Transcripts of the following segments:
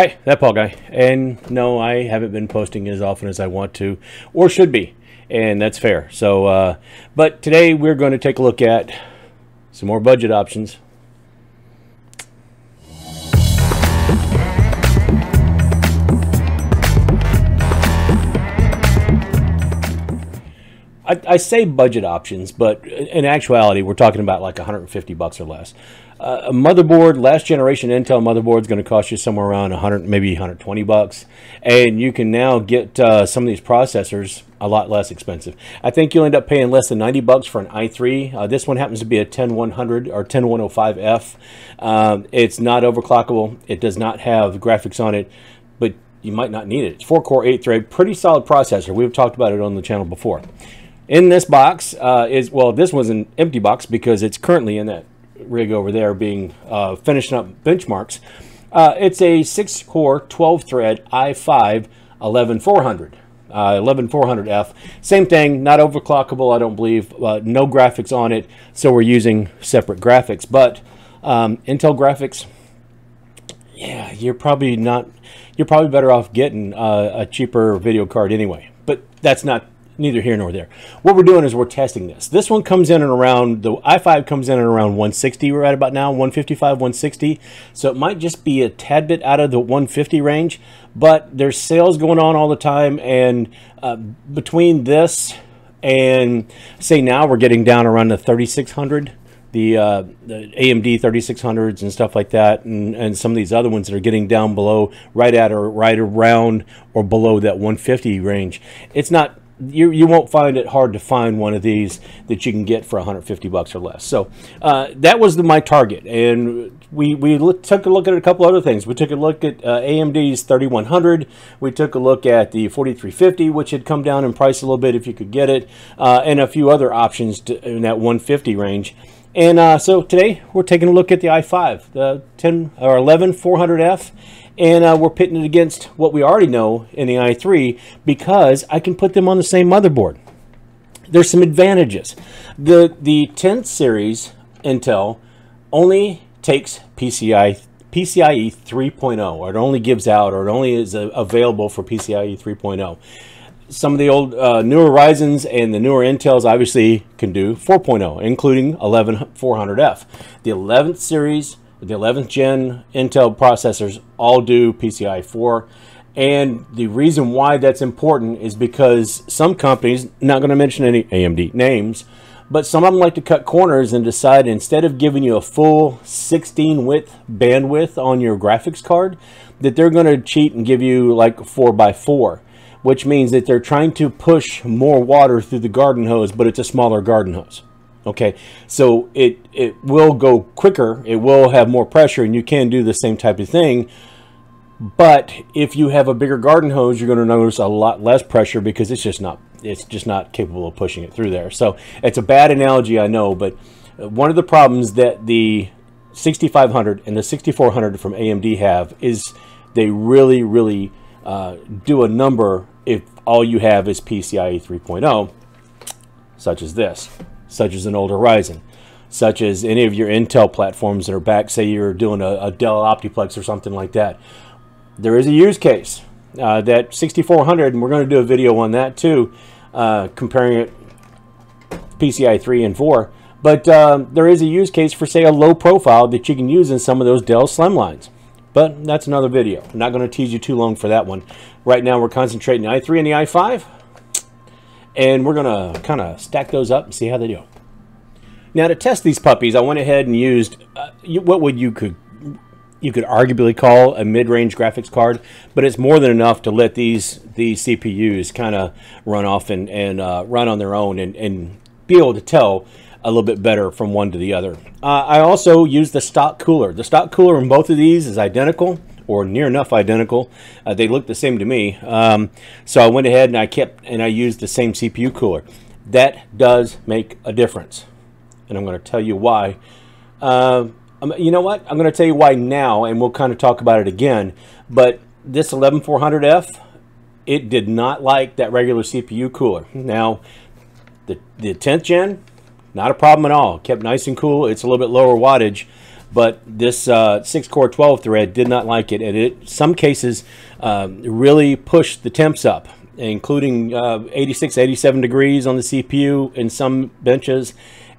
Hi, that Paul guy. And no, I haven't been posting as often as I want to or should be. And that's fair. So, uh, but today we're going to take a look at some more budget options. I, I, say budget options, but in actuality, we're talking about like 150 bucks or less. Uh, a motherboard, last generation Intel motherboard is going to cost you somewhere around 100, maybe 120 bucks, and you can now get uh, some of these processors a lot less expensive. I think you'll end up paying less than 90 bucks for an i3. Uh, this one happens to be a 10100 or 10105F. Um, it's not overclockable. It does not have graphics on it, but you might not need it. It's 4-core, 8-thread, pretty solid processor. We've talked about it on the channel before. In this box uh, is, well, this was an empty box because it's currently in that rig over there being uh, finishing up benchmarks. Uh, it's a 6-core, 12-thread i5 11400. Uh, 11400F. Same thing, not overclockable, I don't believe. Uh, no graphics on it, so we're using separate graphics. But um, Intel graphics, yeah, you're probably not. You're probably better off getting uh, a cheaper video card anyway. But that's not neither here nor there. What we're doing is we're testing this. This one comes in and around, the i5 comes in at around 160 we're at about now, 155, 160. So it might just be a tad bit out of the 150 range, but there's sales going on all the time. And uh, between this and say now we're getting down around the 3600 the, uh, the AMD 3600s and stuff like that, and, and some of these other ones that are getting down below, right at or right around or below that 150 range. It's not you, you won't find it hard to find one of these that you can get for 150 bucks or less. So uh, that was the, my target, and we we look, took a look at a couple other things. We took a look at uh, AMD's 3100. We took a look at the 4350, which had come down in price a little bit if you could get it, uh, and a few other options to, in that 150 range. And uh, so today we're taking a look at the i5, the 10 or 11 400F and uh, we're pitting it against what we already know in the i3 because I can put them on the same motherboard. There's some advantages. The the 10th series Intel only takes PCI PCIe 3.0 or it only gives out or it only is uh, available for PCIe 3.0. Some of the old uh, newer Ryzen's and the newer Intels obviously can do 4.0, including 11400F. The 11th series the 11th gen Intel processors all do PCI 4. And the reason why that's important is because some companies, not going to mention any AMD names, but some of them like to cut corners and decide instead of giving you a full 16 width bandwidth on your graphics card, that they're going to cheat and give you like 4x4, which means that they're trying to push more water through the garden hose, but it's a smaller garden hose. Okay, so it, it will go quicker, it will have more pressure, and you can do the same type of thing. But if you have a bigger garden hose, you're going to notice a lot less pressure because it's just not it's just not capable of pushing it through there. So it's a bad analogy, I know, but one of the problems that the 6500 and the 6400 from AMD have is they really, really uh, do a number if all you have is PCIe 3.0, such as this such as an older Ryzen, such as any of your Intel platforms that are back, say you're doing a, a Dell Optiplex or something like that. There is a use case uh, that 6400, and we're going to do a video on that too, uh, comparing it PCI 3 and 4. But uh, there is a use case for, say, a low profile that you can use in some of those Dell Slimlines. But that's another video. I'm not going to tease you too long for that one. Right now, we're concentrating the i3 and the i5 and we're going to kind of stack those up and see how they do. Now to test these puppies, I went ahead and used uh, what would you could you could arguably call a mid-range graphics card, but it's more than enough to let these these CPUs kind of run off and, and uh, run on their own and, and be able to tell a little bit better from one to the other. Uh, I also used the stock cooler. The stock cooler in both of these is identical or near enough identical. Uh, they look the same to me. Um, so I went ahead and I kept and I used the same CPU cooler. That does make a difference. And I'm going to tell you why. Uh, you know what? I'm going to tell you why now, and we'll kind of talk about it again. But this 11400F, it did not like that regular CPU cooler. Now, the, the 10th gen, not a problem at all. Kept nice and cool. It's a little bit lower wattage. but this uh, six core 12 thread did not like it, and it some cases um, really pushed the temps up, including uh, 86, 87 degrees on the CPU in some benches,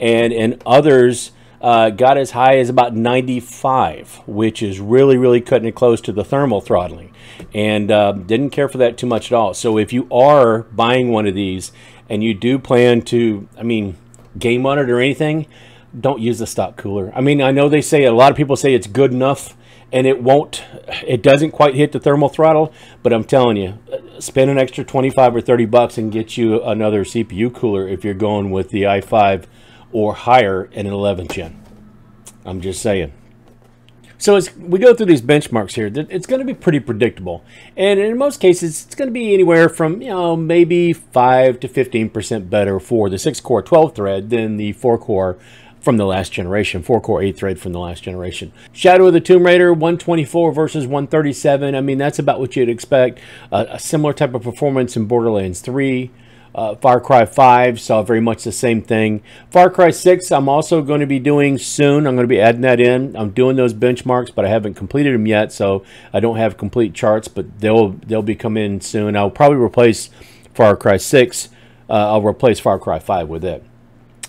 and in others. Uh, got as high as about 95, which is really, really cutting it close to the thermal throttling. And uh, didn't care for that too much at all. So if you are buying one of these and you do plan to, I mean, game on it or anything, don't use the stock cooler. I mean, I know they say a lot of people say it's good enough and it won't, it doesn't quite hit the thermal throttle, but I'm telling you, spend an extra 25 or 30 bucks and get you another CPU cooler if you're going with the i5 or higher in an 11 gen. I'm just saying. So as we go through these benchmarks here, it's going to be pretty predictable. And in most cases, it's going to be anywhere from, you know, maybe 5 to 15% better for the 6-core 12-thread than the 4-core from the last generation, 4-core 8-thread from the last generation. Shadow of the Tomb Raider, 124 versus 137. I mean, that's about what you'd expect. Uh, a similar type of performance in Borderlands 3. Uh, Far Cry 5 saw very much the same thing. Far Cry 6, I'm also going to be doing soon. I'm going to be adding that in. I'm doing those benchmarks, but I haven't completed them yet, so I don't have complete charts, but they'll they'll be coming soon. I'll probably replace Far Cry 6. Uh, I'll replace Far Cry 5 with it.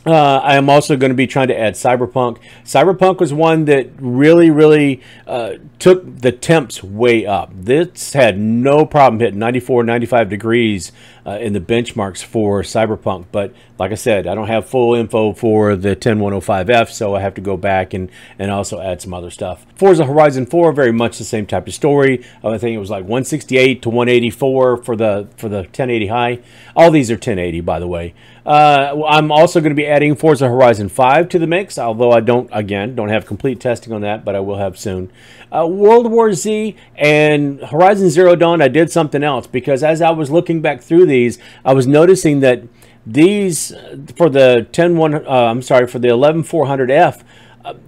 Uh, I am also going to be trying to add Cyberpunk. Cyberpunk was one that really, really uh, took the temps way up. This had no problem hitting 94, 95 degrees uh, in the benchmarks for Cyberpunk. But like I said, I don't have full info for the 10105F, so I have to go back and, and also add some other stuff. Forza Horizon 4, very much the same type of story. I think it was like 168 to 184 for the for the 1080 high. All these are 1080, by the way. Uh, I'm also going to be adding Forza Horizon 5 to the mix, although I don't, again, don't have complete testing on that, but I will have soon. Uh, World War Z and Horizon Zero Dawn, I did something else because as I was looking back through these, I was noticing that these, for the 10 1, uh, I'm sorry, for the 11400F,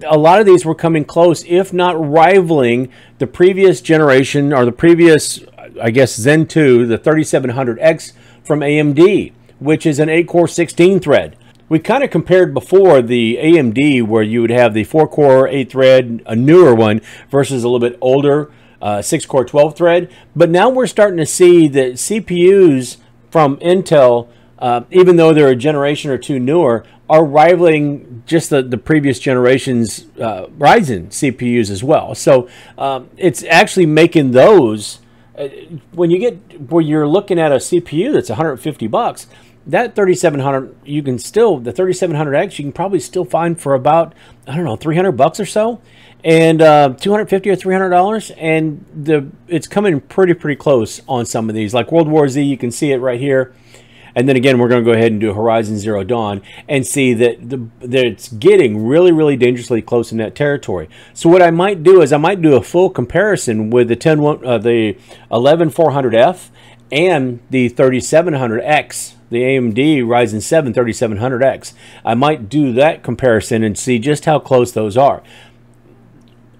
a lot of these were coming close, if not rivaling the previous generation or the previous, I guess, Zen 2, the 3700X from AMD which is an 8-core 16 thread. We kind of compared before the AMD where you would have the 4-core 8-thread, a newer one, versus a little bit older 6-core uh, 12-thread. But now we're starting to see that CPUs from Intel, uh, even though they're a generation or two newer, are rivaling just the, the previous generation's uh, Ryzen CPUs as well. So um, it's actually making those, uh, when you get where you're looking at a CPU that's 150 bucks, that 3700 you can still the 3700X you can probably still find for about I don't know 300 bucks or so. And uh, 250 or 300 dollars and the it's coming pretty pretty close on some of these. Like World War Z you can see it right here. And then again we're going to go ahead and do Horizon Zero Dawn and see that the that it's getting really really dangerously close in that territory. So what I might do is I might do a full comparison with the 10 uh, the 11400F and the 3700X the AMD Ryzen 7 3700X. I might do that comparison and see just how close those are.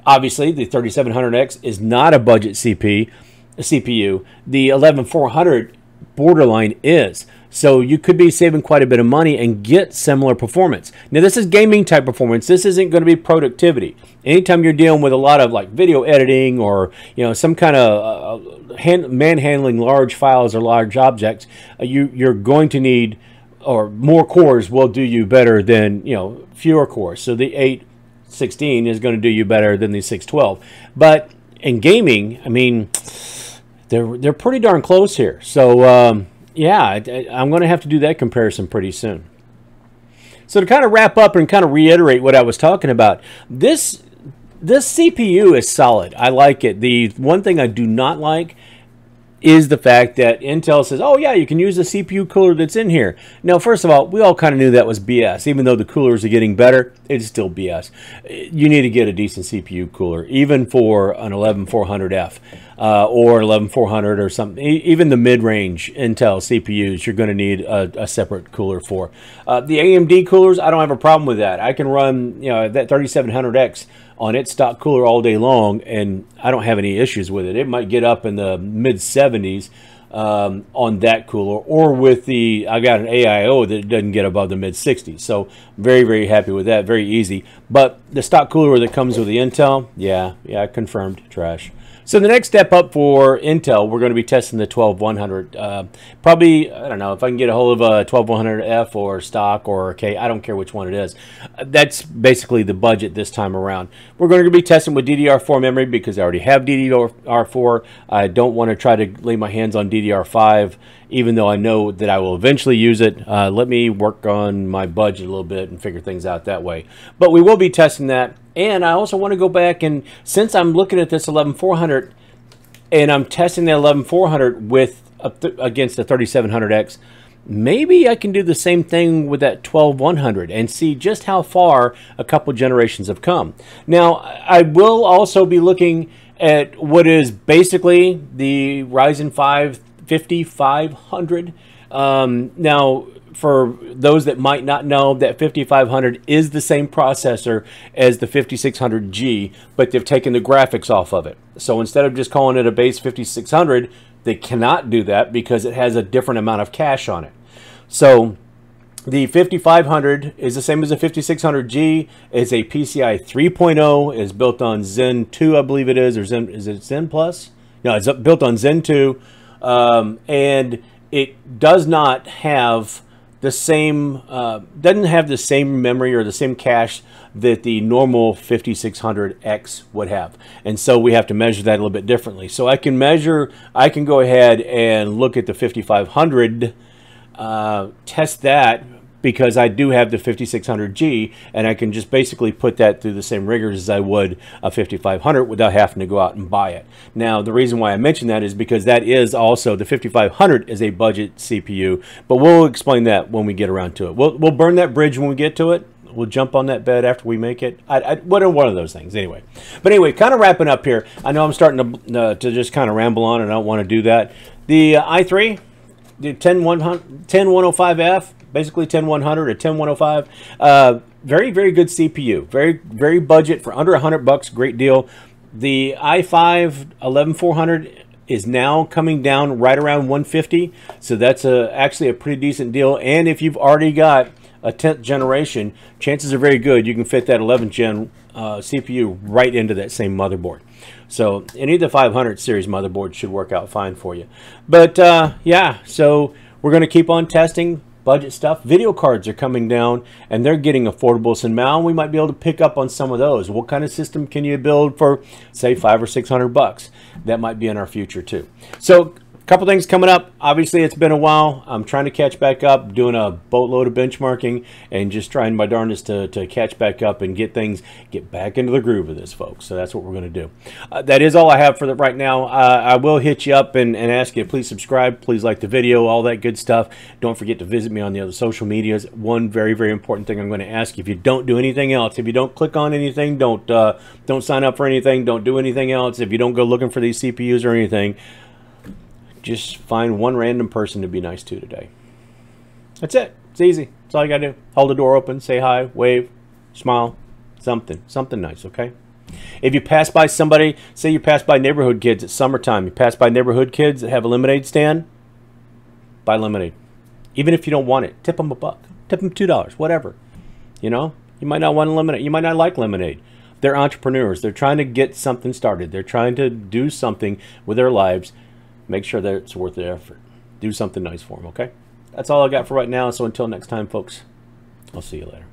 Obviously, the 3700X is not a budget CP, a CPU. The 11400 borderline is. So you could be saving quite a bit of money and get similar performance. Now this is gaming type performance. This isn't going to be productivity. Anytime you're dealing with a lot of like video editing or you know some kind of uh, hand, manhandling large files or large objects, uh, you you're going to need or more cores will do you better than you know fewer cores. So the 816 is going to do you better than the 612. But in gaming, I mean, they're they're pretty darn close here. So. Um, yeah, I, am going to have to do that comparison pretty soon. So to kind of wrap up and kind of reiterate what I was talking about, this this CPU is solid. I like it. The one thing I do not like is the fact that Intel says, oh yeah, you can use the CPU cooler that's in here. Now, first of all, we all kind of knew that was BS. Even though the coolers are getting better, it's still BS. You need to get a decent CPU cooler, even for an 11400F uh, or 11400 or something. Even the mid-range Intel CPUs, you're going to need a, a, separate cooler for. Uh, the AMD coolers, I don't have a problem with that. I can run you know that 3700X on its stock cooler all day long, and I don't have any issues with it. It might get up in the mid 70s um, on that cooler or with the I got an AIO that doesn't get above the mid 60s so very very happy with that very easy but the stock cooler that comes with the Intel yeah yeah confirmed trash so the next step up for Intel, we're going to be testing the 12100. Uh, probably, I don't know, if I can get a hold of a 12100F or stock or K, I don't care which one it is. That's basically the budget this time around. We're going to be testing with DDR4 memory because I already have DDR4. I don't want to try to lay my hands on DDR5 even though I know that I will eventually use it. Uh, let me work on my budget a little bit and figure things out that way. But we will be testing that. And I also want to go back and since I'm looking at this 11400 and I'm testing the 11400 with against the 3700X, maybe I can do the same thing with that 12100 and see just how far a couple generations have come. Now, I will also be looking at what is basically the Ryzen 5 5500. Um, now, for those that might not know, that 5500 is the same processor as the 5600G, but they've taken the graphics off of it. So instead of just calling it a base 5600, they cannot do that because it has a different amount of cache on it. So the 5500 is the same as the 5600G. It's a PCI 3.0. It's built on Zen 2, I believe it is, or Zen, is it Zen Plus? No, it's built on Zen 2 um, and it does not have the same uh, doesn't have the same memory or the same cache that the normal 5600X would have. And so we have to measure that a little bit differently. So I can measure, I can go ahead and look at the 5500, uh, test that because I do have the 5600G and I can just basically put that through the same rigors as I would a 5500 without having to go out and buy it. Now, the reason why I mention that is because that is also, the 5500 is a budget CPU, but we'll explain that when we get around to it. We'll, we'll burn that bridge when we get to it. We'll jump on that bed after we make it. I, I, what are one of those things anyway? But anyway, kind of wrapping up here. I know I'm starting to, uh, to just kind of ramble on and I don't want to do that. The uh, i3, the 10105F, basically 10100 or 10105. Uh, very, very good CPU. Very, very budget for under 100 bucks. Great deal. The i5 11400 is now coming down right around 150 so that's a actually a pretty decent deal and if you've already got a 10th generation chances are very good you can fit that 11th gen uh, CPU right into that same motherboard so any of the 500 series motherboards should work out fine for you but uh, yeah so we're going to keep on testing budget stuff. Video cards are coming down and they're getting affordable. So now we might be able to pick up on some of those. What kind of system can you build for say five or six hundred bucks? That might be in our future too. So couple things coming up. Obviously, it's been a while. I'm trying to catch back up, doing a boatload of benchmarking, and just trying my darndest to, to catch back up and get things, get back into the groove of this, folks. So that's what we're going to do. Uh, that is all I have for the right now. Uh, I will hit you up and, and ask you please subscribe, please like the video, all that good stuff. Don't forget to visit me on the other social medias. One very, very important thing I'm going to ask you, if you don't do anything else, if you don't click on anything, don't, uh, don't sign up for anything, don't do anything else, if you don't go looking for these CPUs or anything, just find one random person to be nice to today. That's it. It's easy. That's all you got to do. Hold the door open, say hi, wave, smile, something. Something nice, okay? If you pass by somebody, say you pass by neighborhood kids at summertime, you pass by neighborhood kids that have a lemonade stand, buy lemonade. Even if you don't want it, tip them a buck. Tip them $2, whatever. You know, you might not want lemonade. You might not like lemonade. They're entrepreneurs. They're trying to get something started. They're trying to do something with their lives make sure that it's worth the effort. Do something nice for them, okay? That's all I got for right now. So until next time, folks, I'll see you later.